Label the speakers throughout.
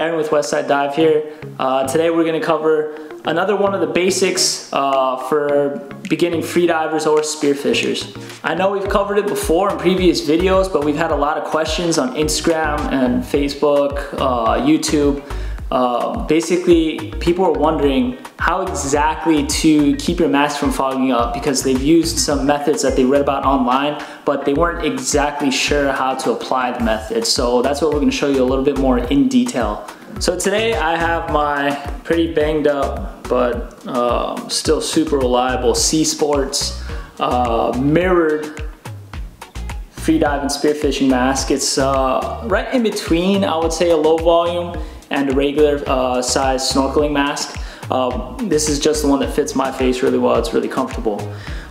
Speaker 1: Aaron with Westside Dive here. Uh, today we're gonna cover another one of the basics uh, for beginning freedivers or spearfishers. I know we've covered it before in previous videos, but we've had a lot of questions on Instagram and Facebook, uh, YouTube. Uh, basically, people are wondering how exactly to keep your mask from fogging up because they've used some methods that they read about online, but they weren't exactly sure how to apply the method. So that's what we're gonna show you a little bit more in detail. So today I have my pretty banged up, but uh, still super reliable Sea Sports uh, mirrored freedive and spearfishing mask. It's uh, right in between, I would say, a low volume and a regular uh, size snorkeling mask. Um, this is just the one that fits my face really well. It's really comfortable.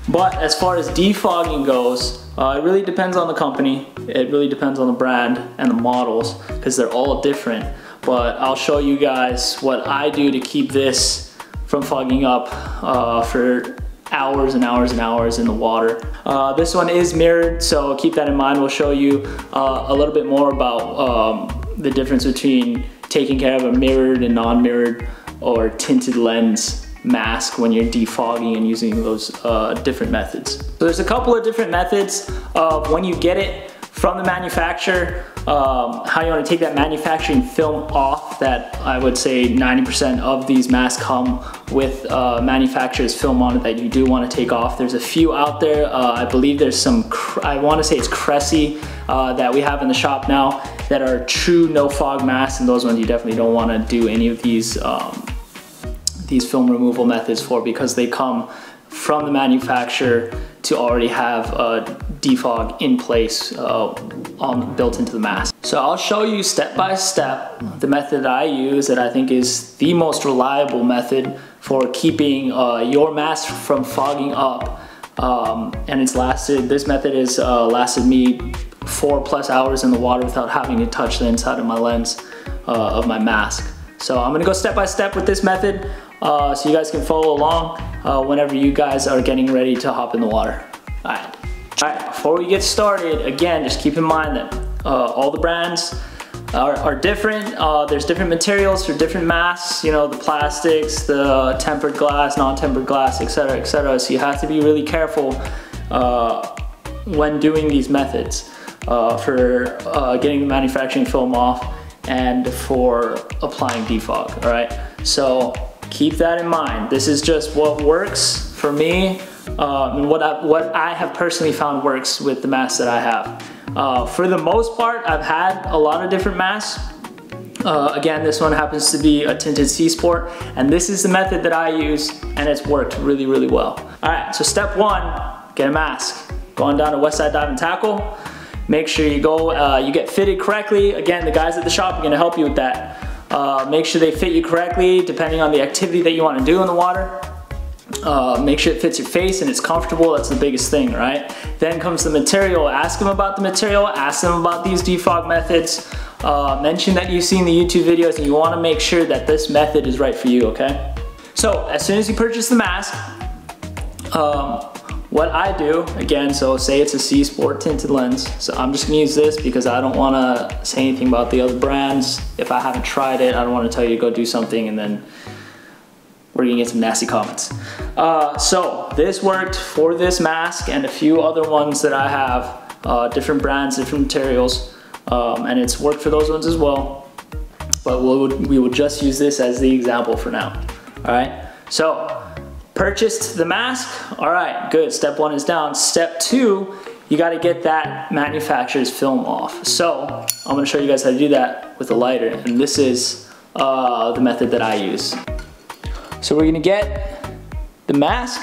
Speaker 1: But as far as defogging goes, uh, it really depends on the company. It really depends on the brand and the models because they're all different. But I'll show you guys what I do to keep this from fogging up uh, for hours and hours and hours in the water. Uh, this one is mirrored, so keep that in mind. We'll show you uh, a little bit more about um, the difference between taking care of a mirrored and non-mirrored or tinted lens mask when you're defogging and using those uh, different methods. So there's a couple of different methods of when you get it from the manufacturer, um, how you want to take that manufacturing film off that I would say 90% of these masks come with uh, manufacturer's film on it that you do want to take off. There's a few out there. Uh, I believe there's some, I want to say it's Cressi uh, that we have in the shop now that are true no fog masks and those ones you definitely don't want to do any of these um, these film removal methods for because they come from the manufacturer to already have a defog in place uh, on, built into the mask. So I'll show you step by step the method I use that I think is the most reliable method for keeping uh, your mask from fogging up. Um, and it's lasted, this method has uh, lasted me four plus hours in the water without having to touch the inside of my lens uh, of my mask. So I'm gonna go step by step with this method uh, so you guys can follow along uh, whenever you guys are getting ready to hop in the water. All right. All right, before we get started, again, just keep in mind that uh, all the brands are, are different. Uh, there's different materials for different masks, you know, the plastics, the tempered glass, non-tempered glass, etc., etc. So you have to be really careful uh, when doing these methods uh, for uh, getting the manufacturing film off and for applying defog, all right? So keep that in mind. This is just what works for me uh, and what I, what I have personally found works with the masks that I have. Uh, for the most part, I've had a lot of different masks. Uh, again, this one happens to be a tinted Sea Sport, and this is the method that I use, and it's worked really, really well. All right, so step one, get a mask. Going down to Westside Dive and Tackle, make sure you go, uh, you get fitted correctly. Again, the guys at the shop are gonna help you with that. Uh, make sure they fit you correctly depending on the activity that you want to do in the water. Uh, make sure it fits your face and it's comfortable, that's the biggest thing, right? Then comes the material, ask them about the material, ask them about these defog methods, uh, mention that you've seen the YouTube videos and you wanna make sure that this method is right for you, okay? So, as soon as you purchase the mask, um, what I do, again, so say it's a Sea Sport tinted lens, so I'm just gonna use this because I don't wanna say anything about the other brands. If I haven't tried it, I don't wanna tell you to go do something and then we're gonna get some nasty comments. Uh, so this worked for this mask and a few other ones that I have, uh, different brands, different materials, um, and it's worked for those ones as well. But we will, we will just use this as the example for now, all right? So Purchased the mask, all right, good, step one is down. Step two, you gotta get that manufacturer's film off. So I'm gonna show you guys how to do that with a lighter, and this is uh, the method that I use. So we're gonna get the mask,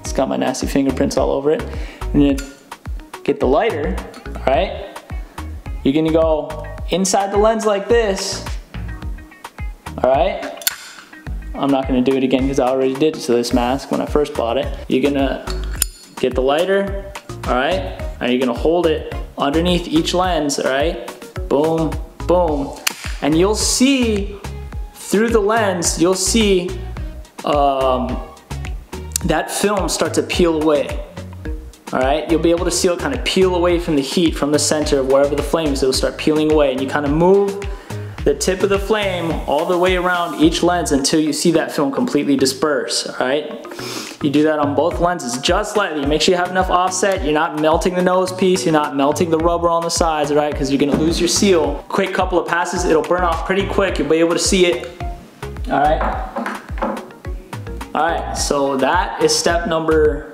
Speaker 1: it's got my nasty fingerprints all over it, and then get the lighter, all right? You're gonna go inside the lens like this, all right? I'm not gonna do it again because I already did to this mask when I first bought it. You're gonna get the lighter, all right? And you're gonna hold it underneath each lens, all right? Boom, boom. And you'll see through the lens, you'll see um, that film start to peel away. All right, you'll be able to see it kind of peel away from the heat from the center of wherever the flame is, it'll start peeling away and you kind of move the tip of the flame all the way around each lens until you see that film completely disperse, all right? You do that on both lenses, just lightly. Make sure you have enough offset. You're not melting the nose piece. You're not melting the rubber on the sides, right? Because you're gonna lose your seal. Quick couple of passes, it'll burn off pretty quick. You'll be able to see it, all right? All right, so that is step number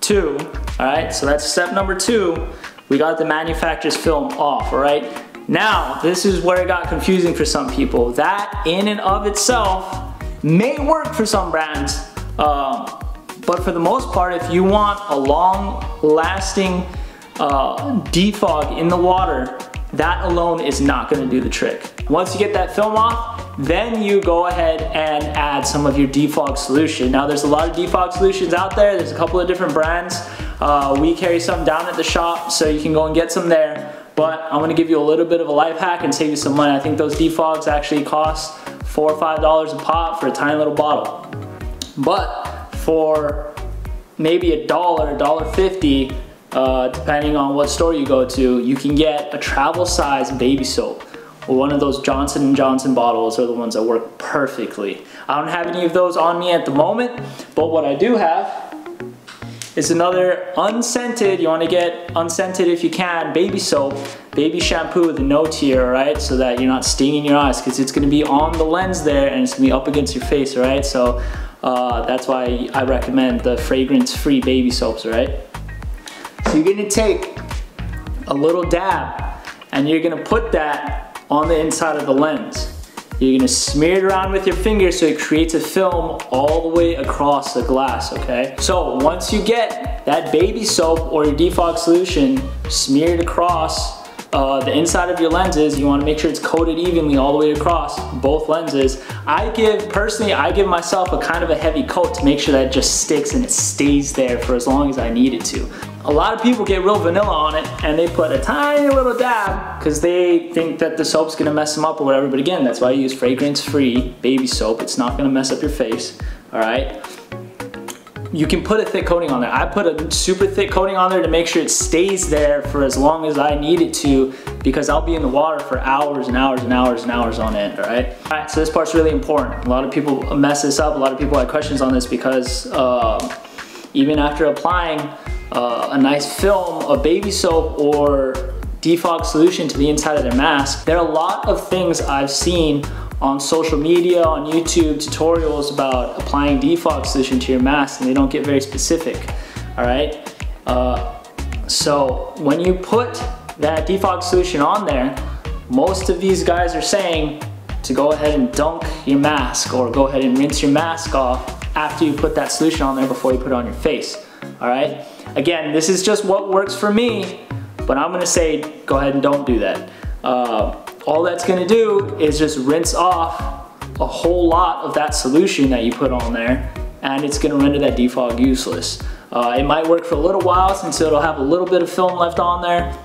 Speaker 1: two, all right? So that's step number two. We got the manufacturer's film off, all right? Now, this is where it got confusing for some people. That in and of itself may work for some brands, uh, but for the most part, if you want a long lasting uh, defog in the water, that alone is not gonna do the trick. Once you get that film off, then you go ahead and add some of your defog solution. Now there's a lot of defog solutions out there. There's a couple of different brands. Uh, we carry some down at the shop, so you can go and get some there. But I'm gonna give you a little bit of a life hack and save you some money. I think those defogs actually cost four or five dollars a pop for a tiny little bottle. But for maybe a dollar, a dollar fifty, uh, depending on what store you go to, you can get a travel size baby soap. One of those Johnson & Johnson bottles are the ones that work perfectly. I don't have any of those on me at the moment, but what I do have is another unscented, you wanna get unscented if you can, baby soap, baby shampoo with a no tear, right? So that you're not stinging your eyes because it's gonna be on the lens there and it's gonna be up against your face, right? So uh, that's why I recommend the fragrance-free baby soaps, right? So you're gonna take a little dab and you're gonna put that on the inside of the lens. You're gonna smear it around with your finger so it creates a film all the way across the glass, okay? So once you get that baby soap or your defog solution smeared across uh, the inside of your lenses, you wanna make sure it's coated evenly all the way across both lenses. I give, personally, I give myself a kind of a heavy coat to make sure that it just sticks and it stays there for as long as I need it to. A lot of people get real vanilla on it and they put a tiny little dab because they think that the soap's gonna mess them up or whatever, but again, that's why I use fragrance-free baby soap. It's not gonna mess up your face, all right? you can put a thick coating on there. I put a super thick coating on there to make sure it stays there for as long as I need it to because I'll be in the water for hours and hours and hours and hours on end, all right? All right, so this part's really important. A lot of people mess this up. A lot of people had questions on this because uh, even after applying uh, a nice film of baby soap or defog solution to the inside of their mask, there are a lot of things I've seen on social media, on YouTube, tutorials about applying defog solution to your mask and they don't get very specific, all right? Uh, so when you put that defog solution on there, most of these guys are saying to go ahead and dunk your mask or go ahead and rinse your mask off after you put that solution on there before you put it on your face, all right? Again, this is just what works for me, but I'm gonna say go ahead and don't do that. Uh, all that's gonna do is just rinse off a whole lot of that solution that you put on there and it's gonna render that defog useless. Uh, it might work for a little while since it'll have a little bit of film left on there,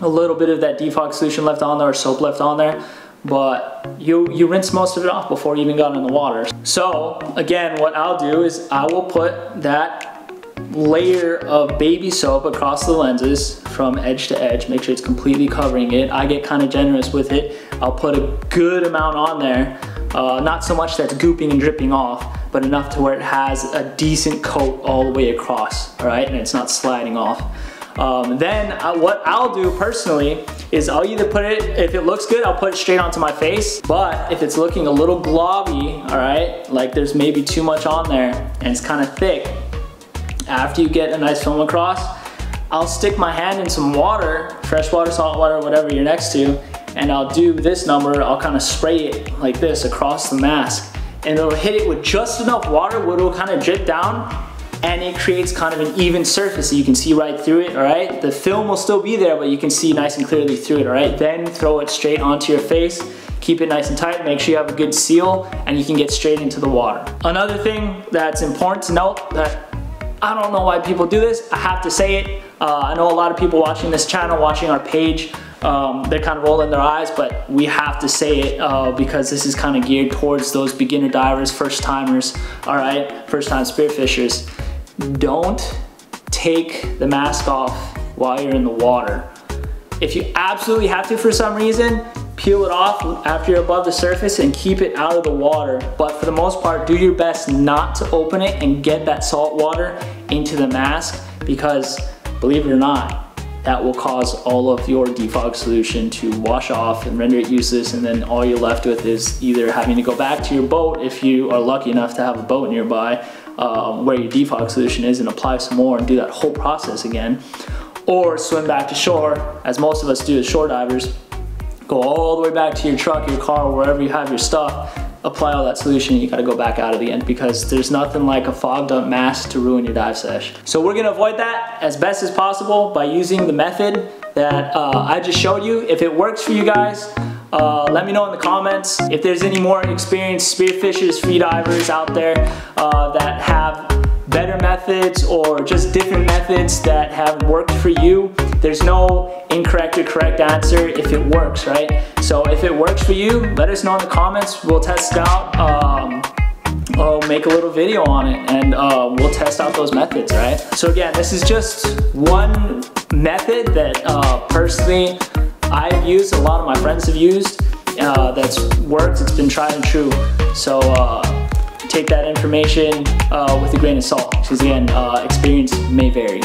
Speaker 1: a little bit of that defog solution left on there or soap left on there, but you, you rinse most of it off before you even got in the water. So again, what I'll do is I will put that layer of baby soap across the lenses from edge to edge. Make sure it's completely covering it. I get kind of generous with it. I'll put a good amount on there. Uh, not so much that's gooping and dripping off, but enough to where it has a decent coat all the way across, all right? And it's not sliding off. Um, then uh, what I'll do personally is I'll either put it, if it looks good, I'll put it straight onto my face. But if it's looking a little globby, all right, like there's maybe too much on there and it's kind of thick, after you get a nice film across, I'll stick my hand in some water, fresh water, salt water, whatever you're next to, and I'll do this number, I'll kind of spray it like this across the mask. And it'll hit it with just enough water where it'll kind of drip down and it creates kind of an even surface so you can see right through it, all right? The film will still be there, but you can see nice and clearly through it, all right? Then throw it straight onto your face, keep it nice and tight, make sure you have a good seal, and you can get straight into the water. Another thing that's important to note that I don't know why people do this. I have to say it. Uh, I know a lot of people watching this channel, watching our page, um, they're kind of rolling their eyes, but we have to say it uh, because this is kind of geared towards those beginner divers, first timers, all right, first time spearfishers. Don't take the mask off while you're in the water. If you absolutely have to for some reason, peel it off after you're above the surface and keep it out of the water. But for the most part, do your best not to open it and get that salt water into the mask because believe it or not, that will cause all of your defog solution to wash off and render it useless. And then all you're left with is either having to go back to your boat if you are lucky enough to have a boat nearby um, where your defog solution is and apply some more and do that whole process again. Or swim back to shore as most of us do as shore divers go all the way back to your truck, your car, wherever you have your stuff, apply all that solution, you gotta go back out of the end because there's nothing like a fogged up mask to ruin your dive sesh. So we're gonna avoid that as best as possible by using the method that uh, I just showed you. If it works for you guys, uh, let me know in the comments if there's any more experienced spearfishers, free divers out there uh, that have better methods or just different methods that have worked for you. There's no incorrect or correct answer if it works, right? So if it works for you, let us know in the comments. We'll test out. Um, I'll make a little video on it and uh, we'll test out those methods, right? So again, this is just one method that uh, personally I've used, a lot of my friends have used, uh, that's worked, it's been tried and true. So uh, take that information uh, with a grain of salt because again, uh, experience may vary.